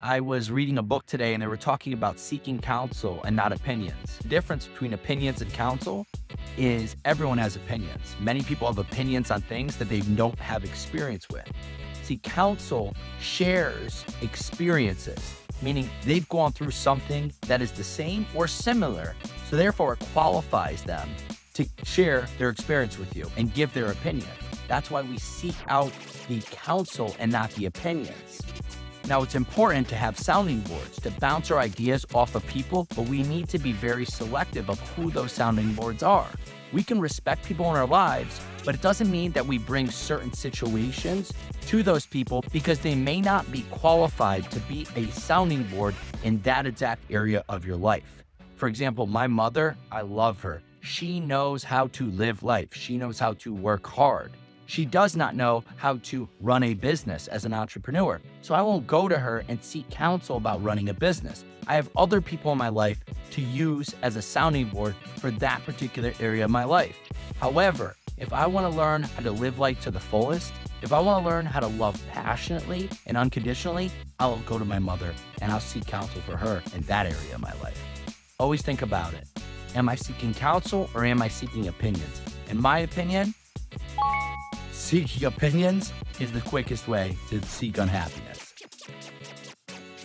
I was reading a book today and they were talking about seeking counsel and not opinions. The difference between opinions and counsel is everyone has opinions. Many people have opinions on things that they don't have experience with. See, counsel shares experiences, meaning they've gone through something that is the same or similar. So therefore it qualifies them to share their experience with you and give their opinion. That's why we seek out the counsel and not the opinions. Now, it's important to have sounding boards to bounce our ideas off of people, but we need to be very selective of who those sounding boards are. We can respect people in our lives, but it doesn't mean that we bring certain situations to those people because they may not be qualified to be a sounding board in that exact area of your life. For example, my mother, I love her. She knows how to live life. She knows how to work hard. She does not know how to run a business as an entrepreneur. So I won't go to her and seek counsel about running a business. I have other people in my life to use as a sounding board for that particular area of my life. However, if I want to learn how to live life to the fullest, if I want to learn how to love passionately and unconditionally, I'll go to my mother and I'll seek counsel for her in that area of my life. Always think about it. Am I seeking counsel or am I seeking opinions? In my opinion, seeking opinions is the quickest way to seek unhappiness.